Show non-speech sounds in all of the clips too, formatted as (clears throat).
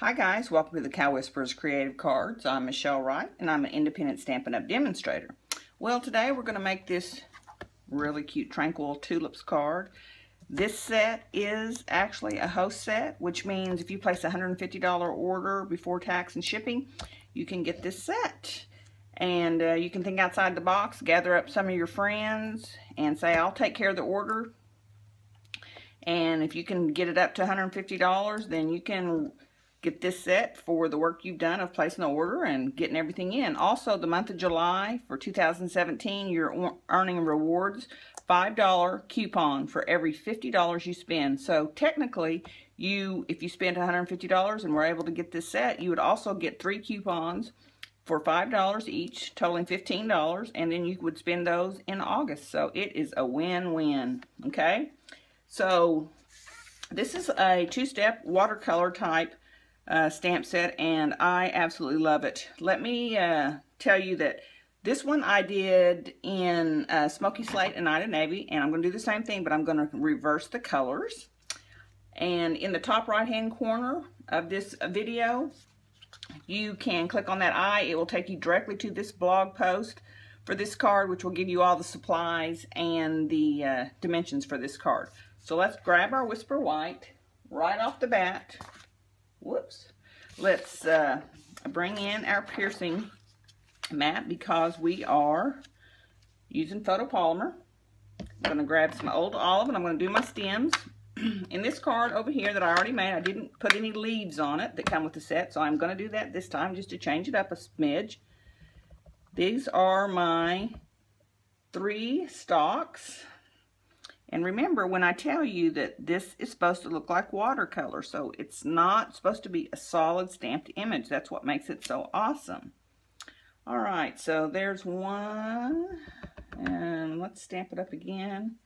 Hi guys, welcome to the Cow Whisperers Creative Cards. I'm Michelle Wright and I'm an independent Stampin' Up! demonstrator. Well today we're going to make this really cute Tranquil Tulips card. This set is actually a host set, which means if you place a $150 order before tax and shipping, you can get this set. And uh, you can think outside the box, gather up some of your friends, and say, I'll take care of the order. And if you can get it up to $150, then you can get this set for the work you've done of placing the order and getting everything in. Also, the month of July for 2017, you're earning rewards $5 coupon for every $50 you spend. So technically, you if you spend $150 and were able to get this set, you would also get three coupons for $5 each, totaling $15, and then you would spend those in August. So it is a win-win, okay? So this is a two-step watercolor type uh, stamp set, and I absolutely love it. Let me uh, tell you that this one I did in uh, Smoky Slate and Night of Navy, and I'm going to do the same thing, but I'm going to reverse the colors. And in the top right-hand corner of this video, you can click on that eye. It will take you directly to this blog post for this card, which will give you all the supplies and the uh, dimensions for this card. So let's grab our Whisper White right off the bat whoops, let's uh, bring in our piercing mat because we are using photopolymer. I'm going to grab some old olive and I'm going to do my stems. (clears throat) in this card over here that I already made, I didn't put any leaves on it that come with the set, so I'm going to do that this time just to change it up a smidge. These are my three stalks and remember when I tell you that this is supposed to look like watercolor, so it's not supposed to be a solid stamped image. That's what makes it so awesome. All right, so there's one, and let's stamp it up again.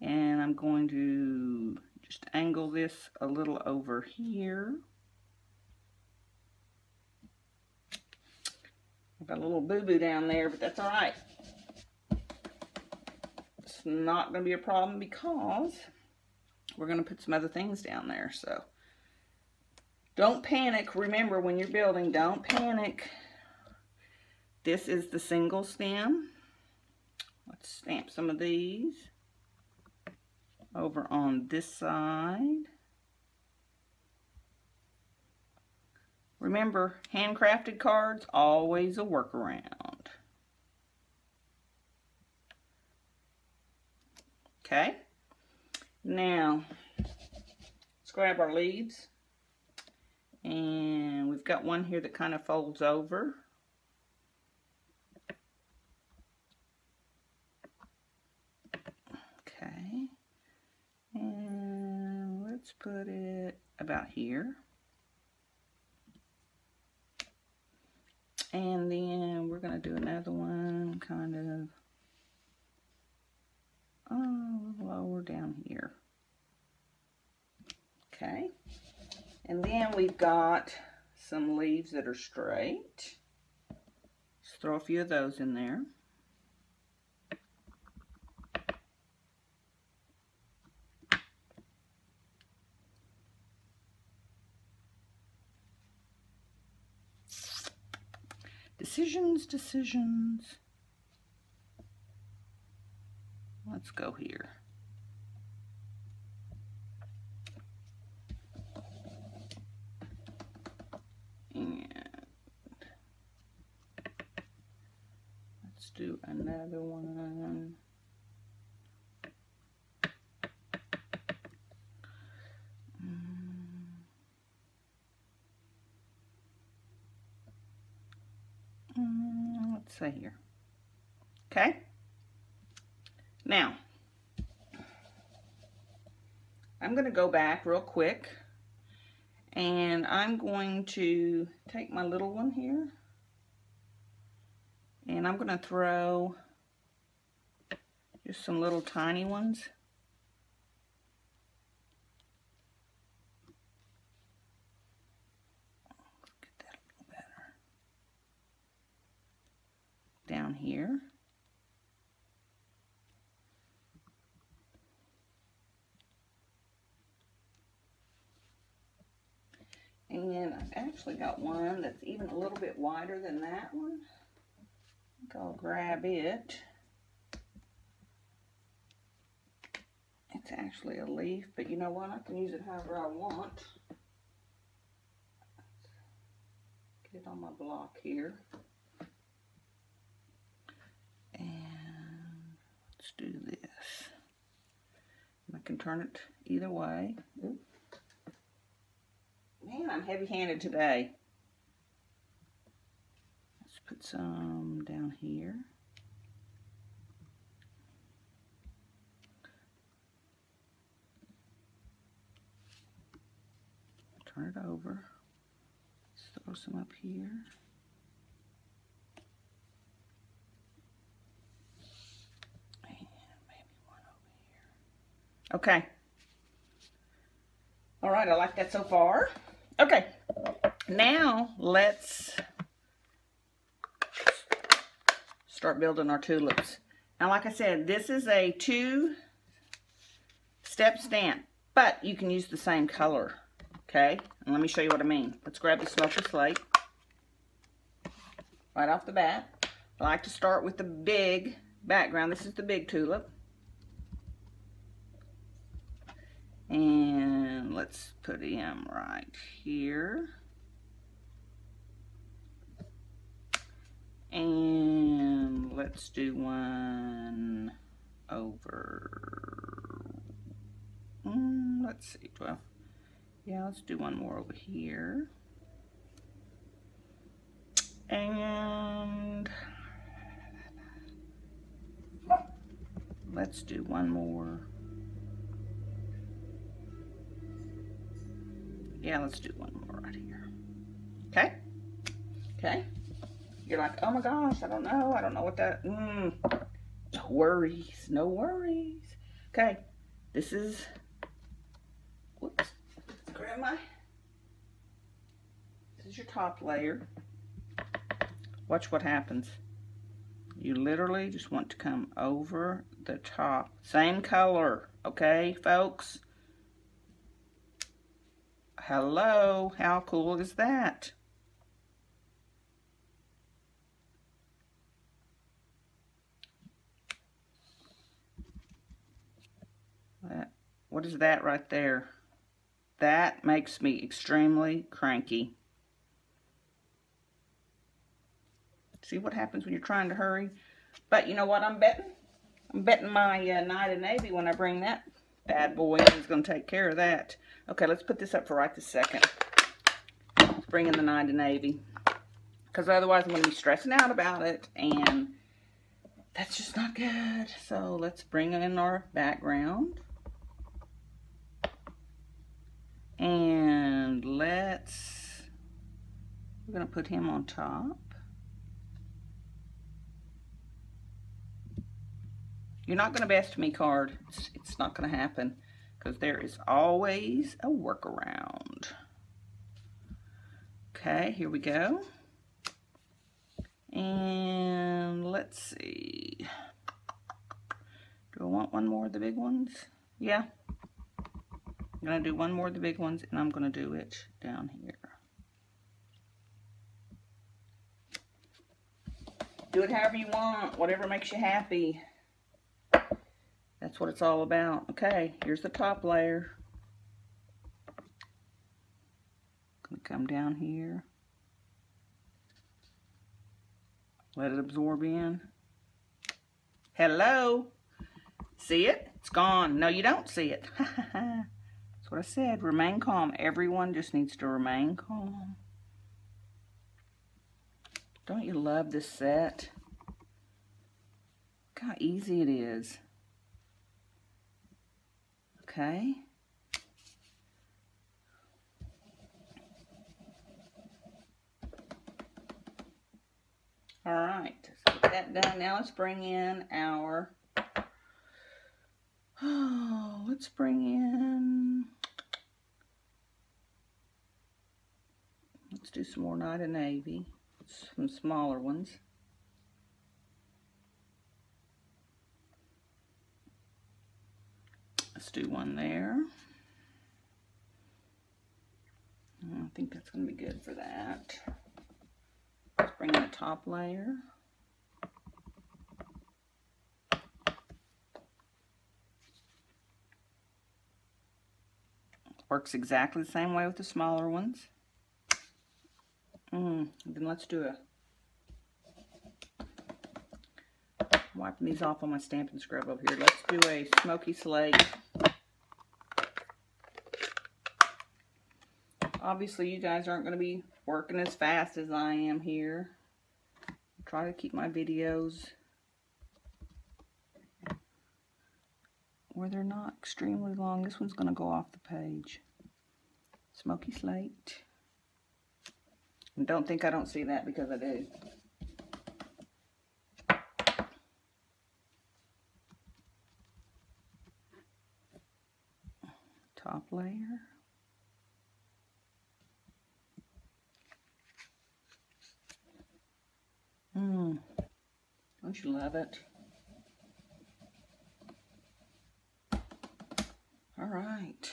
And I'm going to just angle this a little over here. I've got a little boo-boo down there, but that's all right not going to be a problem because we're going to put some other things down there. So don't panic. Remember, when you're building, don't panic. This is the single stem. Let's stamp some of these over on this side. Remember, handcrafted cards, always a workaround. Okay. Now, let's grab our leaves. And we've got one here that kind of folds over. Okay. And let's put it about here. And then we're going to do another one kind of oh, lower down here. Okay. And then we've got some leaves that are straight. Just throw a few of those in there. Decisions, decisions. Let's go here. And let's do another one. Mm, let's say here. Okay. Now, I'm going to go back real quick and I'm going to take my little one here and I'm going to throw just some little tiny ones down here. then I've actually got one that's even a little bit wider than that one. I think I'll grab it. It's actually a leaf, but you know what? I can use it however I want. Get it on my block here. And let's do this. I can turn it either way. Man, I'm heavy-handed today. Let's put some down here. Turn it over. Let's throw some up here. Here. Okay. All right, I like that so far. Okay, now let's start building our tulips. Now, like I said, this is a two-step stamp, but you can use the same color, okay? And let me show you what I mean. Let's grab the smoky slate right off the bat. I like to start with the big background. This is the big tulip. And let's put him right here. And let's do one over, mm, let's see, well, yeah, let's do one more over here. And let's do one more Yeah, let's do one more right here. Okay? Okay? You're like, oh my gosh, I don't know. I don't know what that, mm, no worries, no worries. Okay, this is, this is your top layer. Watch what happens. You literally just want to come over the top. Same color, okay, folks? Hello, how cool is that? what is that right there? That makes me extremely cranky. See what happens when you're trying to hurry? But you know what I'm betting? I'm betting my uh, Night of Navy when I bring that bad boy is going to take care of that. Okay, let's put this up for right this second. Let's bring in the Night of Navy. Because otherwise I'm going to be stressing out about it. And that's just not good. So let's bring in our background. And let's, we're to put him on top. You're not to best me card. It's, it's not to happen because there is always a workaround. Okay, here we go. And let's see. Do I want one more of the big ones? Yeah. I'm going to do one more of the big ones, and I'm going to do it down here. Do it however you want, whatever makes you happy. That's what it's all about. Okay, here's the top layer. Gonna come down here. Let it absorb in. Hello? See it? It's gone. No, you don't see it. (laughs) What I said. Remain calm. Everyone just needs to remain calm. Don't you love this set? Look how easy it is. Okay. All right, get that done. Now let's bring in our, oh, (sighs) let's bring in, let's do some more Night of Navy, some smaller ones. Let's do one there. I think that's going to be good for that. Let's bring in the top layer. Works exactly the same way with the smaller ones. Mm, then let's do a wiping these off on my Stampin' Scrub over here. Let's do a smoky slate. Obviously, you guys aren't going to be working as fast as I am here. I try to keep my videos where they're not extremely long. This one's going to go off the page. Smoky slate. Don't think I don't see that because I do. Top layer. Mmm. Don't you love it? All right.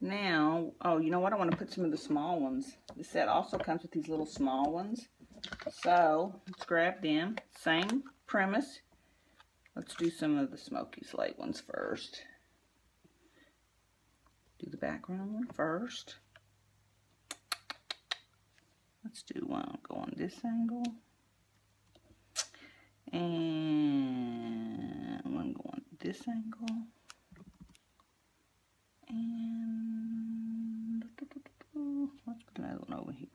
Now, oh, you know what? I want to put some of the small ones. The set also comes with these little small ones. So, let's grab them. Same premise. Let's do some of the smoky slate ones first. Do the background one first. Let's do one go on this angle. And one go on this angle. And let's put another one over here.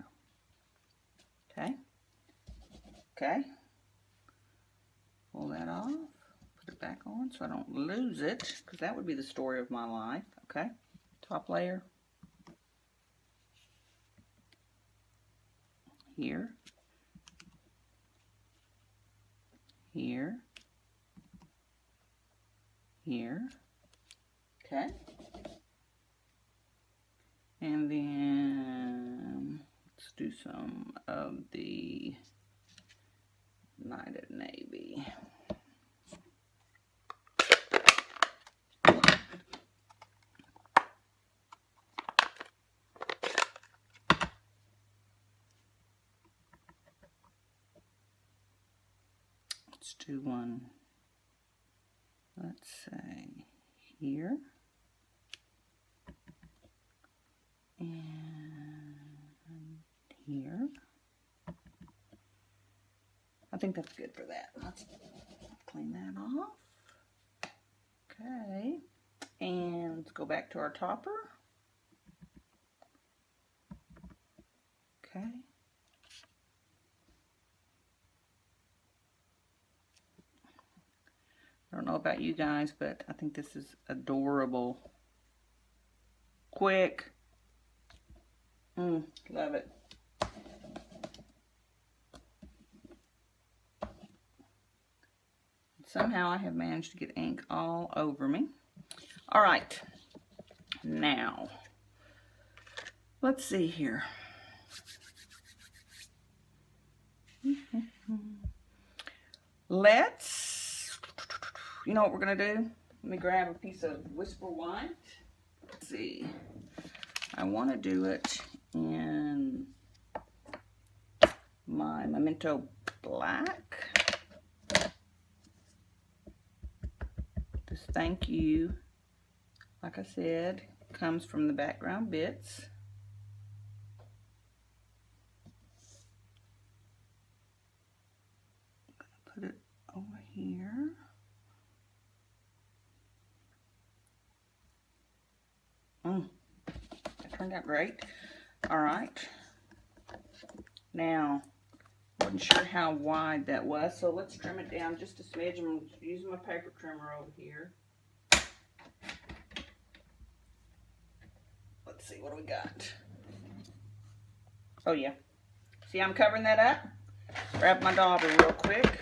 Okay. Okay. Pull that off. Put it back on so I don't lose it because that would be the story of my life. Okay. Top layer. Here. Here. Here. Okay. And then do some of the Night of Navy. Let's do one, let's say here. Here. I think that's good for that. Let's clean that off. Okay. And let's go back to our topper. Okay. I don't know about you guys, but I think this is adorable. Quick. Mm, love it. Somehow I have managed to get ink all over me. All right, now, let's see here. (laughs) Let's, you know what we're going to do? Let me grab a piece of Whisper White. Let's see. I want to do it in my Memento Black. Thank you, like I said, comes from the background bits. put it over here. Mm, that turned out great. All right. Now, wasn't sure how wide that was, so let's trim it down just a smidge. I'm using my paper trimmer over here. See, what do we got? Oh yeah. See I'm covering that up? Grab my dauber real quick.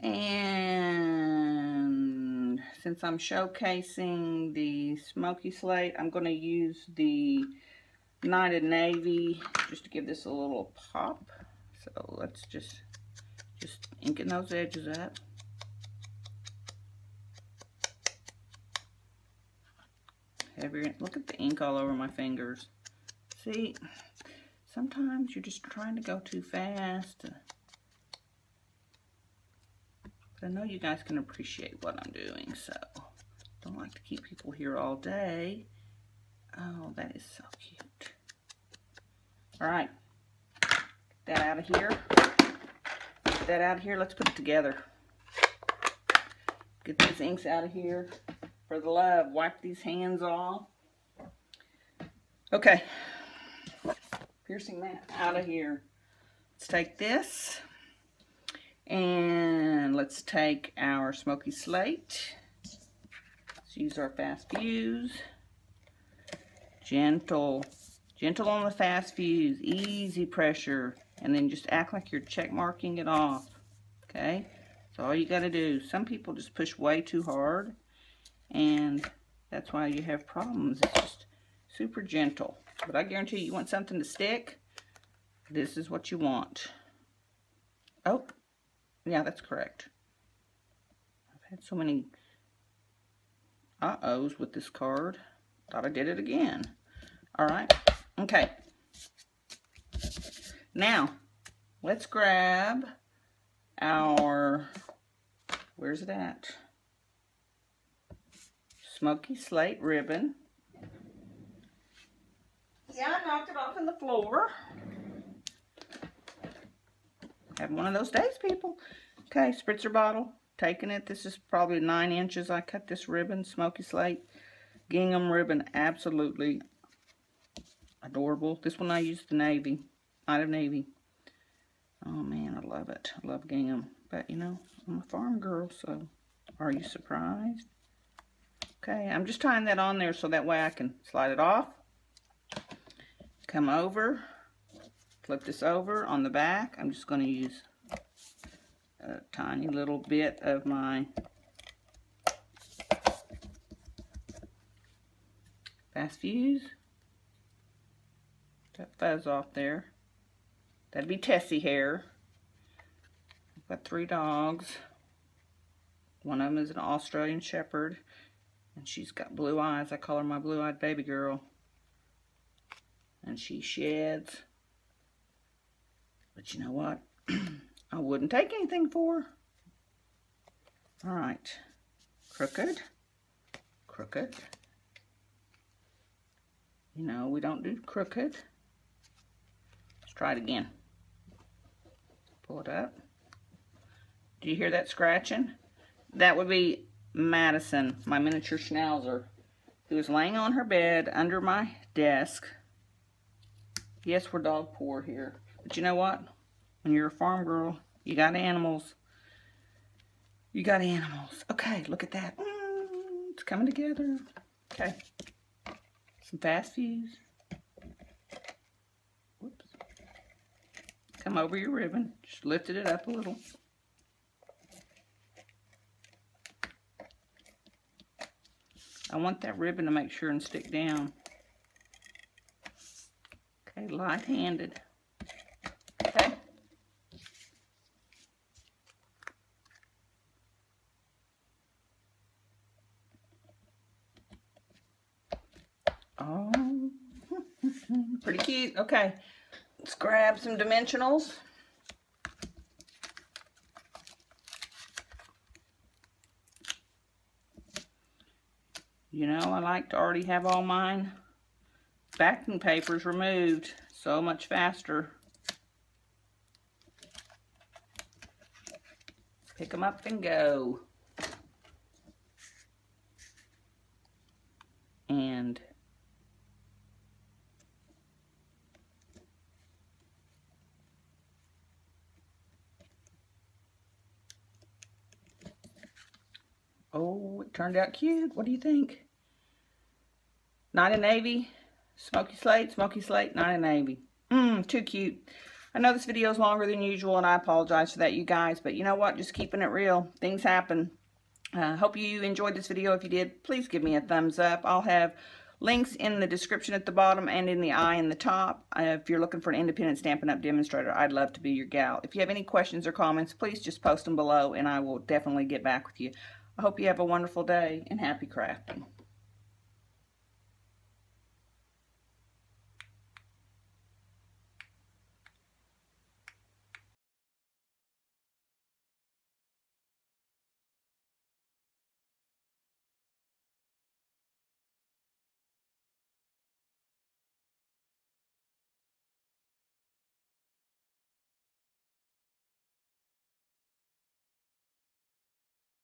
And since I'm showcasing the smoky slate, I'm going to use the Night Navy just to give this a little pop. So let's just, just inking those edges up. Heavier. Look at the ink all over my fingers. See, sometimes you're just trying to go too fast. But I know you guys can appreciate what I'm doing, so don't like to keep people here all day. Oh, that is so cute. All right, Get that out of here. Get that out of here. Let's put it together. Get these inks out of here. For the love, wipe these hands off. Okay. Piercing that out of here. Let's take this. And let's take our smoky slate. Let's use our fast fuse. Gentle. Gentle on the fast fuse. Easy pressure. And then just act like you're check marking it off. Okay? That's all you got to do. Some people just push way too hard. And that's why you have problems. It's just super gentle. But I guarantee you, you want something to stick, this is what you want. Oh, yeah, that's correct. I've had so many uh-ohs with this card. Thought I did it again. All right. Okay. Now, let's grab our, where's it at? Smoky Slate ribbon. Yeah, I knocked it off in the floor. Having one of those days, people. Okay, spritzer bottle. Taking it. This is probably nine inches. I cut this ribbon, Smoky Slate. Gingham ribbon. Absolutely adorable. This one I used the navy. Out of navy. Oh man, I love it. I love gingham. But you know, I'm a farm girl, so are you surprised? Okay, I'm just tying that on there so that way I can slide it off. Come over, flip this over on the back. I'm just going to use a tiny little bit of my fast fuse. That fuzz off there. That'd be Tessie hair. I've got three dogs. One of them is an Australian Shepherd. And she's got blue eyes. I call her my blue-eyed baby girl. And she sheds. But you know what? (clears throat) I wouldn't take anything for her. All right. Crooked. Crooked. You know, we don't do crooked. Let's try it again. Pull it up. Do you hear that scratching? That would be Madison, my miniature schnauzer, who is laying on her bed under my desk. Yes, we're dog poor here. But you know what? When you're a farm girl, you got animals. You got animals. Okay, look at that. Mm, it's coming together. Okay. Some fast fuse. Whoops. Come over your ribbon. Just lifted it up a little. I want that ribbon to make sure and stick down. Okay, light-handed. Okay. Oh, (laughs) pretty cute. Okay, let's grab some dimensionals. You know, I like to already have all mine backing papers removed so much faster. Pick them up and go. And Oh, it turned out cute. What do you think? Night of Navy, Smoky Slate, Smoky Slate, Night of Navy. Mmm, too cute. I know this video is longer than usual, and I apologize for that, you guys. But you know what? Just keeping it real. Things happen. Uh, hope you enjoyed this video. If you did, please give me a thumbs up. I'll have links in the description at the bottom and in the eye in the top. Uh, if you're looking for an independent Stampin' Up! demonstrator, I'd love to be your gal. If you have any questions or comments, please just post them below, and I will definitely get back with you. I hope you have a wonderful day and happy crafting.